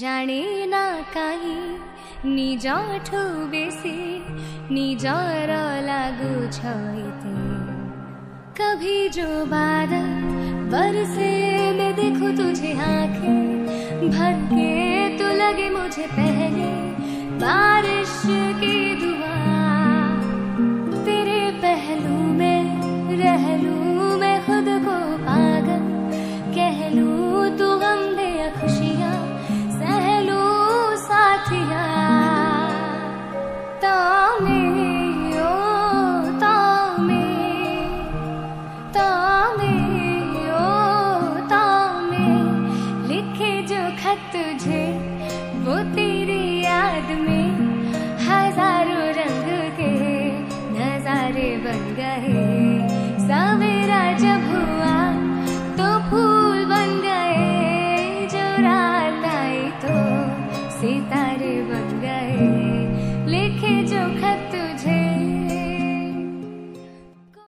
जाने ना काहीँ निजाठो बेसी निजर लागु छ कभी जो बादल बरसे मैं देखूँ तुझे आँखें, भर के तो लगे मुझे पहले बारिश तुझे वो तेरी याद में हज़ारों रंग के नजारे बन गए। kept doing